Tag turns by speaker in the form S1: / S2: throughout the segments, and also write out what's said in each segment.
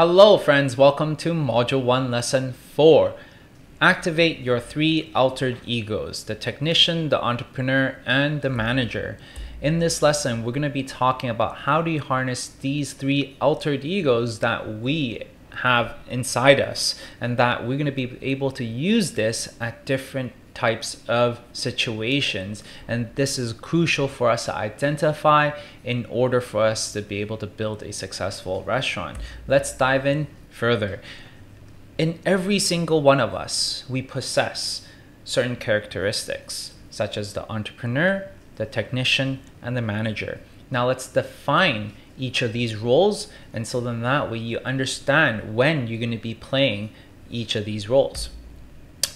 S1: Hello friends, welcome to Module 1 Lesson 4. Activate your three altered egos, the technician, the entrepreneur, and the manager. In this lesson, we're going to be talking about how do you harness these three altered egos that we have inside us and that we're going to be able to use this at different types of situations. And this is crucial for us to identify in order for us to be able to build a successful restaurant. Let's dive in further. In every single one of us, we possess certain characteristics, such as the entrepreneur, the technician, and the manager. Now let's define each of these roles, and so then that way you understand when you're going to be playing each of these roles.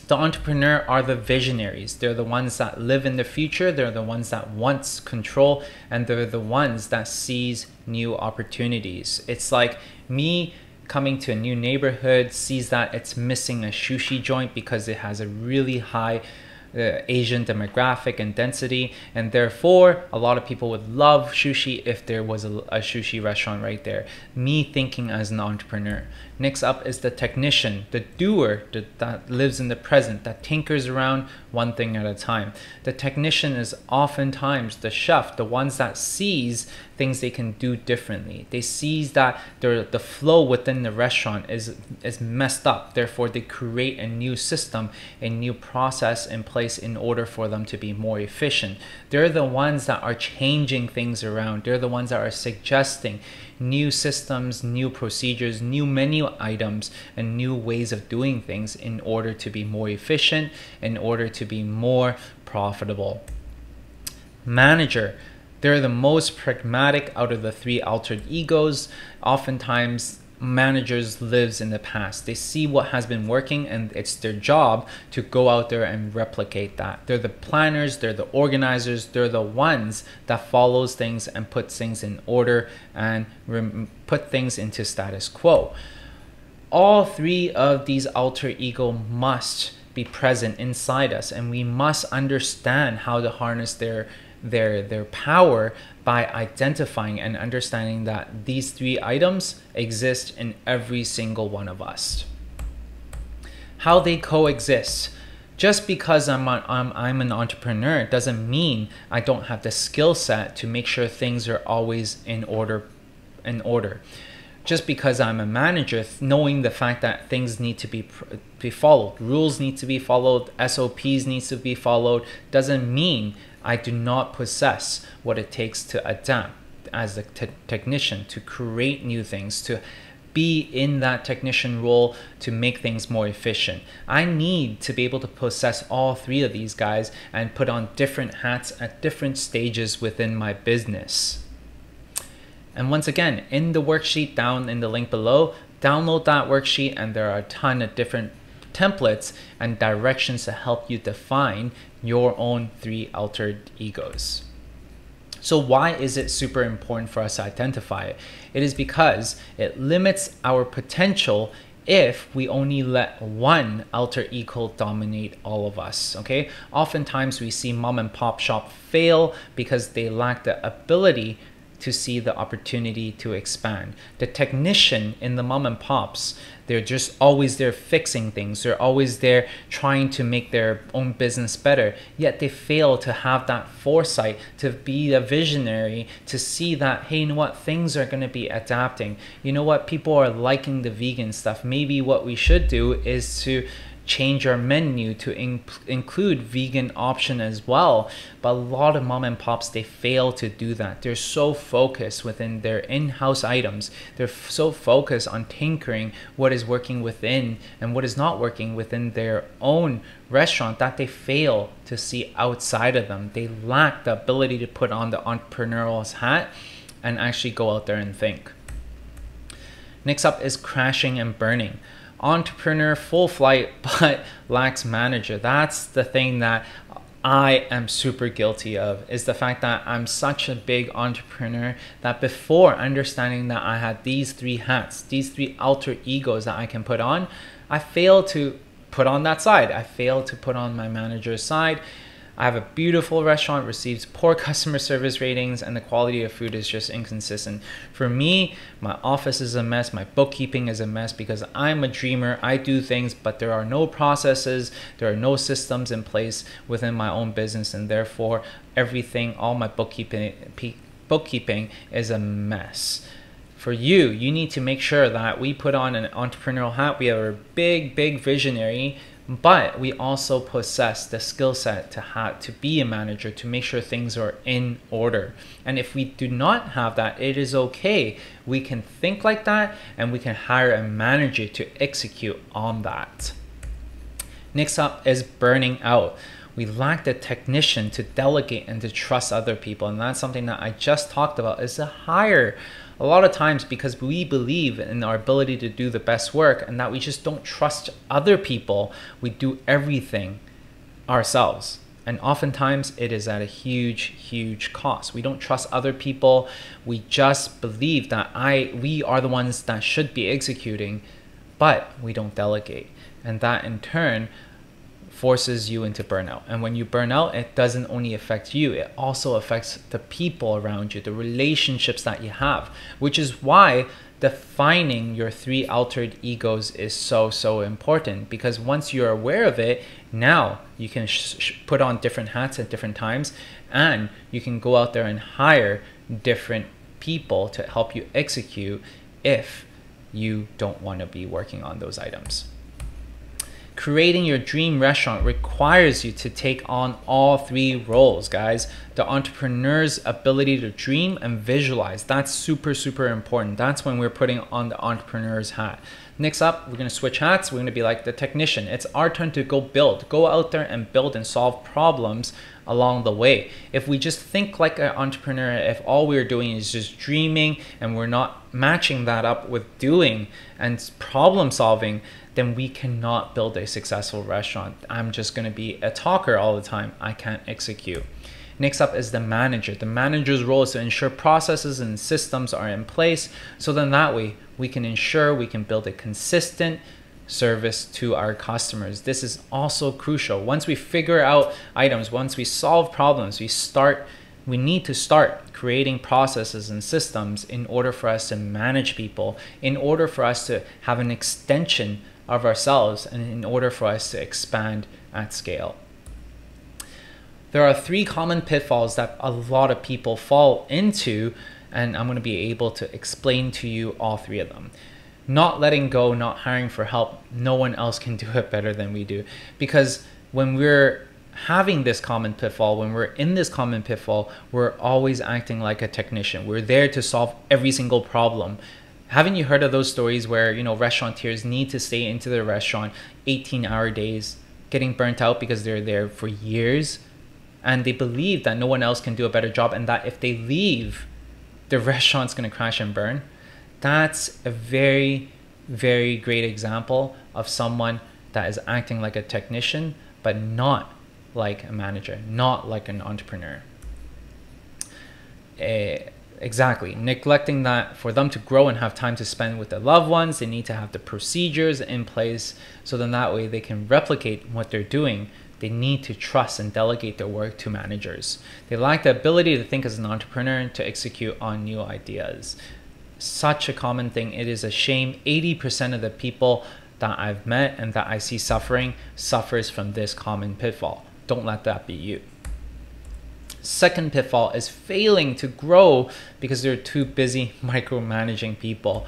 S1: The entrepreneur are the visionaries. They're the ones that live in the future. They're the ones that wants control and they're the ones that sees new opportunities. It's like me coming to a new neighborhood, sees that it's missing a sushi joint because it has a really high uh, Asian demographic and density, and therefore a lot of people would love sushi if there was a, a sushi restaurant right there. Me thinking as an entrepreneur. Next up is the technician, the doer that, that lives in the present, that tinkers around one thing at a time. The technician is oftentimes the chef, the ones that sees things they can do differently. They sees that the the flow within the restaurant is is messed up. Therefore, they create a new system, a new process in place in order for them to be more efficient. They're the ones that are changing things around. They're the ones that are suggesting new systems, new procedures, new menu items, and new ways of doing things in order to be more efficient, in order to be more profitable. Manager. They're the most pragmatic out of the three altered egos. Oftentimes, managers lives in the past. They see what has been working and it's their job to go out there and replicate that. They're the planners, they're the organizers, they're the ones that follows things and puts things in order and put things into status quo. All three of these alter ego must be present inside us and we must understand how to harness their their their power by identifying and understanding that these three items exist in every single one of us. How they coexist. Just because I'm, I'm, I'm an entrepreneur doesn't mean I don't have the skill set to make sure things are always in order in order just because I'm a manager, knowing the fact that things need to be be followed, rules need to be followed, SOPs needs to be followed, doesn't mean I do not possess what it takes to adapt as a technician, to create new things, to be in that technician role to make things more efficient. I need to be able to possess all three of these guys and put on different hats at different stages within my business. And once again, in the worksheet down in the link below, download that worksheet and there are a ton of different templates and directions to help you define your own three altered egos. So why is it super important for us to identify it? It is because it limits our potential if we only let one alter ego dominate all of us okay oftentimes we see mom and pop shop fail because they lack the ability to see the opportunity to expand. The technician in the mom and pops, they're just always there fixing things. They're always there trying to make their own business better. Yet they fail to have that foresight, to be a visionary, to see that, hey, you know what, things are going to be adapting. You know what, people are liking the vegan stuff. Maybe what we should do is to change our menu to in include vegan option as well but a lot of mom and pops they fail to do that. They're so focused within their in-house items. They're so focused on tinkering what is working within and what is not working within their own restaurant that they fail to see outside of them. They lack the ability to put on the entrepreneurial hat and actually go out there and think. Next up is crashing and burning entrepreneur full flight but lacks manager that's the thing that I am super guilty of is the fact that I'm such a big entrepreneur that before understanding that I had these three hats, these three alter egos that I can put on, I failed to put on that side. I failed to put on my manager's side. I have a beautiful restaurant, receives poor customer service ratings, and the quality of food is just inconsistent. For me, my office is a mess, my bookkeeping is a mess because I'm a dreamer. I do things, but there are no processes, there are no systems in place within my own business, and therefore, everything, all my bookkeeping, bookkeeping is a mess for you, you need to make sure that we put on an entrepreneurial hat. We are a big, big visionary but we also possess the skill set to have to be a manager to make sure things are in order. And if we do not have that it is okay. We can think like that and we can hire a manager to execute on that. Next up is burning out we lack the technician to delegate and to trust other people and that's something that i just talked about is to hire a lot of times because we believe in our ability to do the best work and that we just don't trust other people, we do everything ourselves. And oftentimes it is at a huge, huge cost. We don't trust other people. We just believe that I we are the ones that should be executing, but we don't delegate. And that in turn forces you into burnout. And when you burn out, it doesn't only affect you, it also affects the people around you, the relationships that you have, which is why defining your three altered egos is so, so important because once you're aware of it, now you can put on different hats at different times and you can go out there and hire different people to help you execute if you don't want to be working on those items. Creating your dream restaurant requires you to take on all three roles, guys. The entrepreneur's ability to dream and visualize. That's super, super important. That's when we're putting on the entrepreneur's hat. Next up, we're gonna switch hats. We're gonna be like the technician. It's our turn to go build. Go out there and build and solve problems along the way. If we just think like an entrepreneur, if all we're doing is just dreaming and we're not matching that up with doing and problem solving, then we cannot build a successful restaurant. I'm just going to be a talker all the time. I can't execute. Next up is the manager. The manager's role is to ensure processes and systems are in place so then that way we can ensure we can build a consistent service to our customers. This is also crucial. Once we figure out items, once we solve problems, we start we need to start creating processes and systems in order for us to manage people, in order for us to have an extension of ourselves and in order for us to expand at scale. There are three common pitfalls that a lot of people fall into, and I'm going to be able to explain to you all three of them. Not letting go, not hiring for help, no one else can do it better than we do. Because when we're having this common pitfall, when we're in this common pitfall, we're always acting like a technician. We're there to solve every single problem haven't you heard of those stories where you know restaurateurs need to stay into their restaurant 18 hour days getting burnt out because they're there for years and they believe that no one else can do a better job and that if they leave the restaurant's going to crash and burn that's a very very great example of someone that is acting like a technician but not like a manager not like an entrepreneur uh, Exactly. Neglecting that for them to grow and have time to spend with their loved ones, they need to have the procedures in place so then that way they can replicate what they're doing. They need to trust and delegate their work to managers. They lack the ability to think as an entrepreneur and to execute on new ideas. Such a common thing. It is a shame 80% of the people that I've met and that I see suffering suffers from this common pitfall. Don't let that be you. Second pitfall is failing to grow because they're too busy micromanaging people.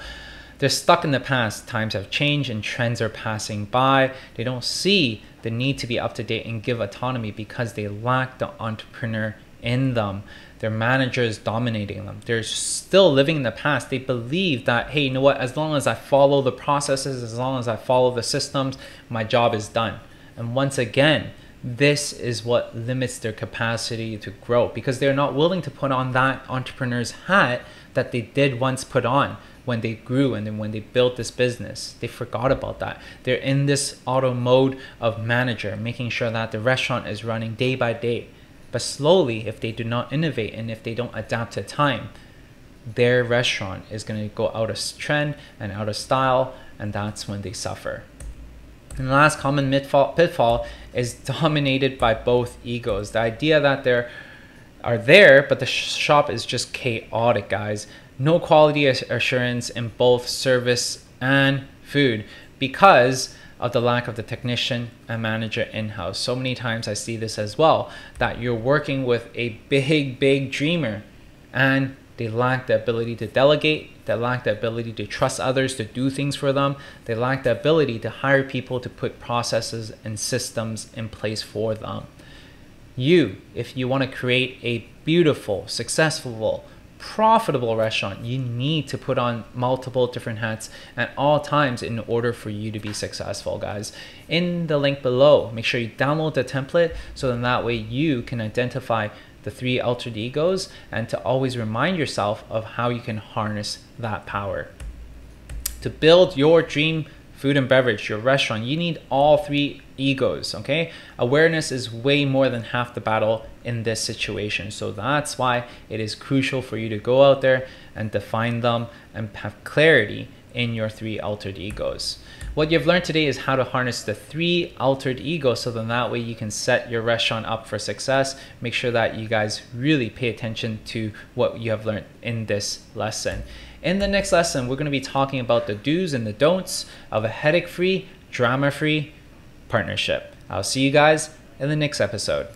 S1: They're stuck in the past. Times have changed and trends are passing by. They don't see the need to be up to date and give autonomy because they lack the entrepreneur in them. Their manager is dominating them. They're still living in the past. They believe that, hey, you know what? As long as I follow the processes, as long as I follow the systems, my job is done. And once again, this is what limits their capacity to grow because they're not willing to put on that entrepreneur's hat that they did once put on when they grew and then when they built this business. They forgot about that. They're in this auto mode of manager, making sure that the restaurant is running day by day. But slowly, if they do not innovate and if they don't adapt to time, their restaurant is going to go out of trend and out of style, and that's when they suffer. And the last common pitfall is dominated by both egos. The idea that there are there, but the shop is just chaotic, guys. No quality assurance in both service and food because of the lack of the technician and manager in-house. So many times I see this as well, that you're working with a big, big dreamer and they lack the ability to delegate, they lack the ability to trust others to do things for them, they lack the ability to hire people to put processes and systems in place for them. You, if you want to create a beautiful, successful, profitable restaurant, you need to put on multiple different hats at all times in order for you to be successful, guys. In the link below, make sure you download the template so then that way you can identify the three altered egos and to always remind yourself of how you can harness that power. To build your dream food and beverage, your restaurant, you need all three egos, okay? Awareness is way more than half the battle in this situation. So that's why it is crucial for you to go out there and define them and have clarity in your three altered egos. What you've learned today is how to harness the three altered egos so then that way you can set your restaurant up for success. Make sure that you guys really pay attention to what you have learned in this lesson. In the next lesson, we're going to be talking about the do's and the don'ts of a headache-free, drama-free partnership. I'll see you guys in the next episode.